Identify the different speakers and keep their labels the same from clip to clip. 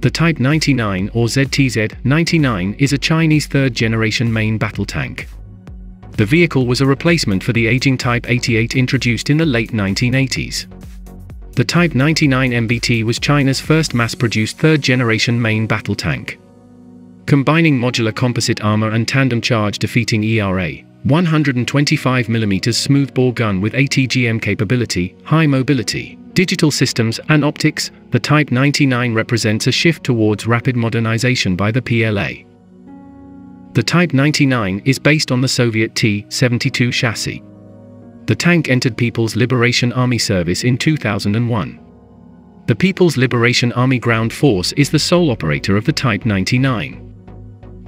Speaker 1: The Type 99 or ZTZ-99 is a Chinese third-generation main battle tank. The vehicle was a replacement for the aging Type 88 introduced in the late 1980s. The Type 99 MBT was China's first mass-produced third-generation main battle tank. Combining modular composite armor and tandem charge defeating ERA, 125mm smoothbore gun with ATGM capability, high mobility, digital systems and optics, the Type 99 represents a shift towards rapid modernization by the PLA. The Type 99 is based on the Soviet T-72 chassis. The tank entered People's Liberation Army service in 2001. The People's Liberation Army Ground Force is the sole operator of the Type 99.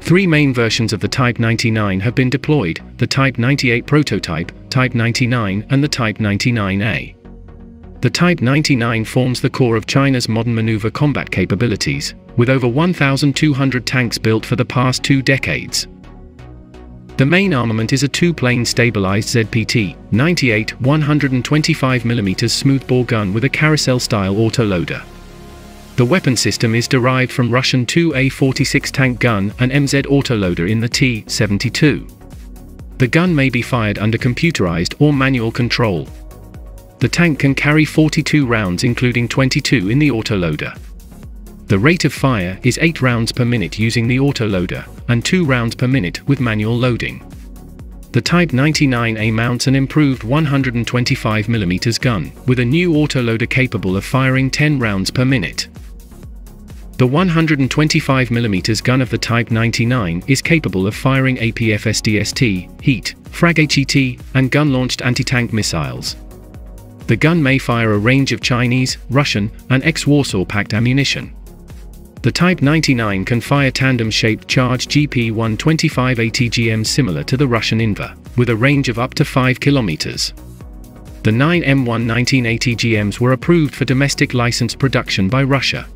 Speaker 1: Three main versions of the Type 99 have been deployed, the Type 98 prototype, Type 99 and the Type 99A. The Type 99 forms the core of China's modern maneuver combat capabilities, with over 1,200 tanks built for the past two decades. The main armament is a two-plane stabilized ZPT, 98 125mm smoothbore gun with a carousel-style autoloader. The weapon system is derived from Russian 2A46 tank gun and MZ autoloader in the T-72. The gun may be fired under computerized or manual control. The tank can carry 42 rounds including 22 in the autoloader. The rate of fire is 8 rounds per minute using the autoloader, and 2 rounds per minute with manual loading. The Type 99A mounts an improved 125mm gun, with a new autoloader capable of firing 10 rounds per minute. The 125mm gun of the Type 99 is capable of firing APF-SDST, HEAT, Frag-HET, and gun-launched anti-tank missiles. The gun may fire a range of Chinese, Russian, and ex-Warsaw Pact ammunition. The Type 99 can fire tandem-shaped charge GP-125 ATGM similar to the Russian Invar, with a range of up to 5 kilometers. The 9M119 ATGMs were approved for domestic license production by Russia.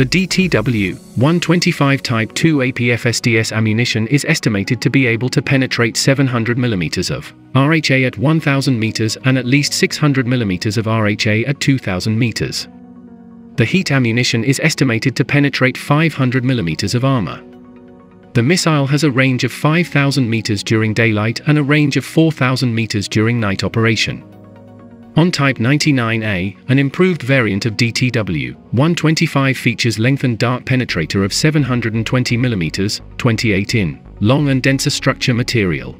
Speaker 1: The DTW-125 Type 2 APF-SDS ammunition is estimated to be able to penetrate 700mm of RHA at 1000 meters and at least 600mm of RHA at 2000 meters. The heat ammunition is estimated to penetrate 500mm of armor. The missile has a range of 5000 meters during daylight and a range of 4000 meters during night operation. On Type 99A, an improved variant of DTW-125 features lengthened dart penetrator of 720mm, 28 in, long and denser structure material.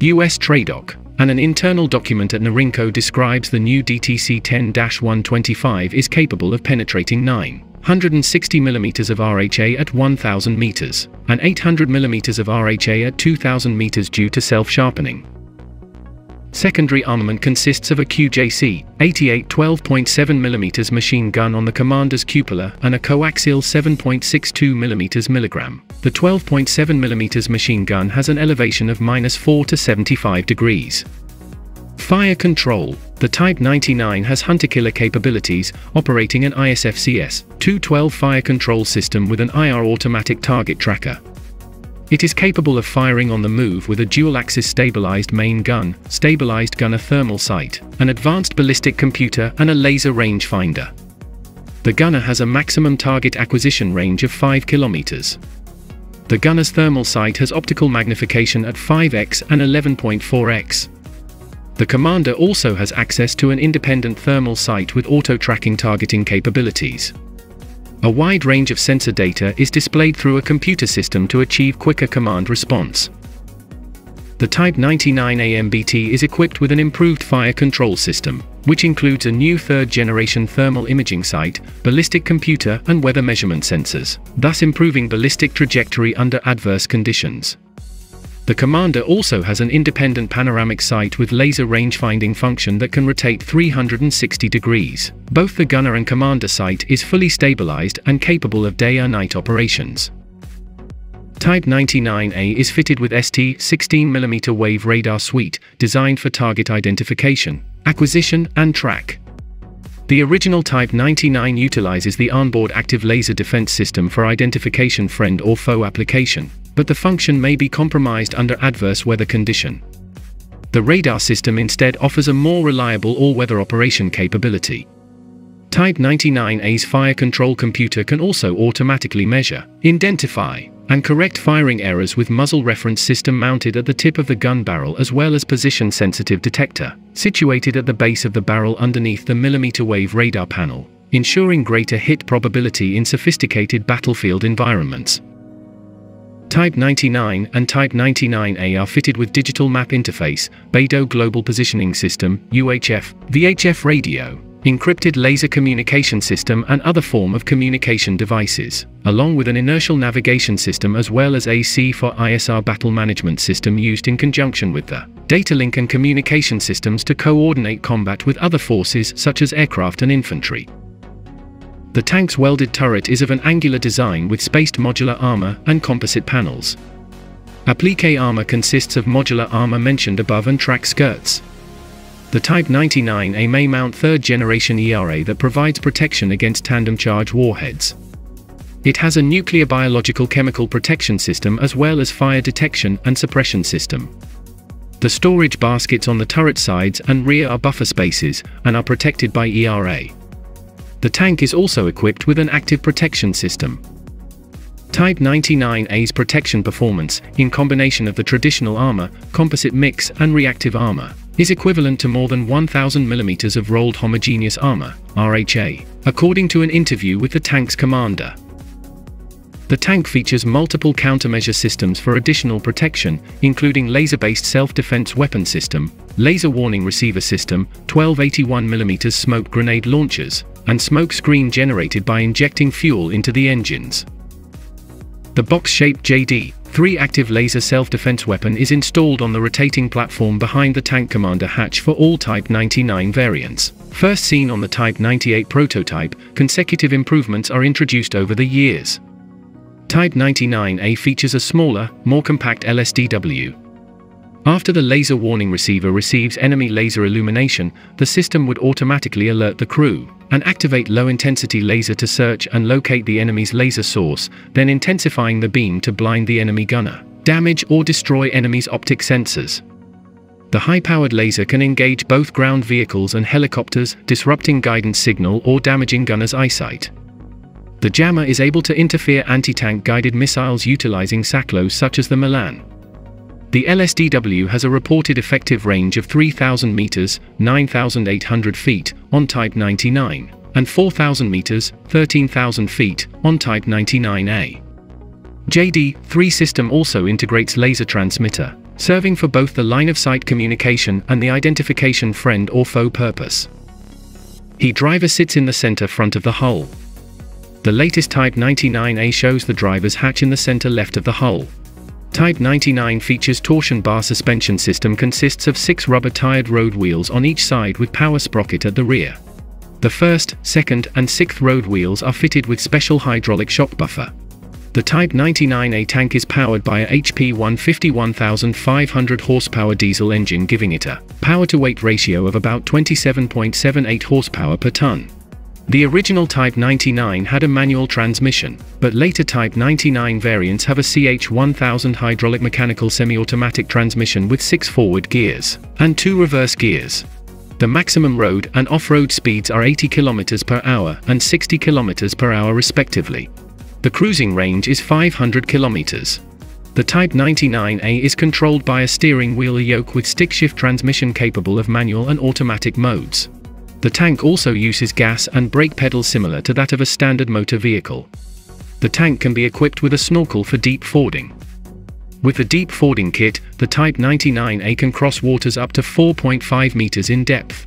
Speaker 1: US TRADOC, and an internal document at Norinco describes the new DTC-10-125 is capable of penetrating 960mm of RHA at 1000 meters, and 800mm of RHA at 2000 meters due to self-sharpening. Secondary armament consists of a QJC, 88 12.7mm machine gun on the commander's cupola and a coaxial 7.62mm milligram. The 12.7mm machine gun has an elevation of minus 4 to 75 degrees. Fire control. The Type 99 has hunter-killer capabilities, operating an ISFCS 212 fire control system with an IR automatic target tracker. It is capable of firing on the move with a dual-axis stabilized main gun, stabilized gunner thermal sight, an advanced ballistic computer and a laser rangefinder. The gunner has a maximum target acquisition range of 5 kilometers. The gunner's thermal sight has optical magnification at 5x and 11.4x. The commander also has access to an independent thermal sight with auto-tracking targeting capabilities. A wide range of sensor data is displayed through a computer system to achieve quicker command response. The Type 99 AMBT is equipped with an improved fire control system, which includes a new third-generation thermal imaging sight, ballistic computer and weather measurement sensors, thus improving ballistic trajectory under adverse conditions. The commander also has an independent panoramic sight with laser range-finding function that can rotate 360 degrees. Both the gunner and commander sight is fully stabilized and capable of day or night operations. Type 99A is fitted with ST 16mm wave radar suite, designed for target identification, acquisition, and track. The original Type 99 utilizes the onboard active laser defense system for identification friend or foe application, but the function may be compromised under adverse weather condition. The radar system instead offers a more reliable all-weather operation capability. Type 99A's fire control computer can also automatically measure, identify, and correct firing errors with muzzle reference system mounted at the tip of the gun barrel as well as position-sensitive detector, situated at the base of the barrel underneath the millimeter wave radar panel, ensuring greater hit probability in sophisticated battlefield environments. Type 99 and Type 99A are fitted with Digital Map Interface, BeiDou Global Positioning System, UHF, VHF radio, encrypted laser communication system and other form of communication devices, along with an inertial navigation system as well as a C4ISR battle management system used in conjunction with the data link and communication systems to coordinate combat with other forces such as aircraft and infantry. The tank's welded turret is of an angular design with spaced modular armor and composite panels. Applique armor consists of modular armor mentioned above and track skirts, the Type 99A may mount third-generation ERA that provides protection against tandem charge warheads. It has a nuclear biological chemical protection system as well as fire detection and suppression system. The storage baskets on the turret sides and rear are buffer spaces and are protected by ERA. The tank is also equipped with an active protection system. Type 99A's protection performance, in combination of the traditional armor, composite mix and reactive armor, is equivalent to more than 1000 mm of rolled homogeneous armor, RHA, according to an interview with the tank's commander. The tank features multiple countermeasure systems for additional protection, including laser-based self-defense weapon system, laser warning receiver system, 1281mm smoke grenade launchers, and smoke screen generated by injecting fuel into the engines. The box-shaped JD 3 active laser self-defense weapon is installed on the rotating platform behind the tank commander hatch for all Type 99 variants. First seen on the Type 98 prototype, consecutive improvements are introduced over the years. Type 99A features a smaller, more compact LSDW. After the laser warning receiver receives enemy laser illumination, the system would automatically alert the crew and activate low-intensity laser to search and locate the enemy's laser source, then intensifying the beam to blind the enemy gunner, damage or destroy enemy's optic sensors. The high-powered laser can engage both ground vehicles and helicopters, disrupting guidance signal or damaging gunner's eyesight. The jammer is able to interfere anti-tank guided missiles utilizing SACLOs such as the Milan. The LSDW has a reported effective range of 3,000 meters, 9,800 feet, on Type 99, and 4,000 meters, 13,000 feet, on Type 99A. JD-3 system also integrates laser transmitter, serving for both the line-of-sight communication and the identification friend or foe purpose. He driver sits in the center front of the hull. The latest Type 99A shows the driver's hatch in the center left of the hull. Type 99 features torsion bar suspension system consists of six rubber-tired road wheels on each side with power sprocket at the rear. The first, second, and sixth road wheels are fitted with special hydraulic shock buffer. The Type 99A tank is powered by a HP 151,500 horsepower diesel engine giving it a power-to-weight ratio of about 27.78 horsepower per ton. The original Type 99 had a manual transmission, but later Type 99 variants have a CH1000 hydraulic mechanical semi-automatic transmission with six forward gears and two reverse gears. The maximum road and off-road speeds are 80 km per hour and 60 km per hour respectively. The cruising range is 500 km. The Type 99A is controlled by a steering wheel yoke with stick shift transmission capable of manual and automatic modes. The tank also uses gas and brake pedals similar to that of a standard motor vehicle. The tank can be equipped with a snorkel for deep fording. With the deep fording kit, the Type 99A can cross waters up to 4.5 meters in depth.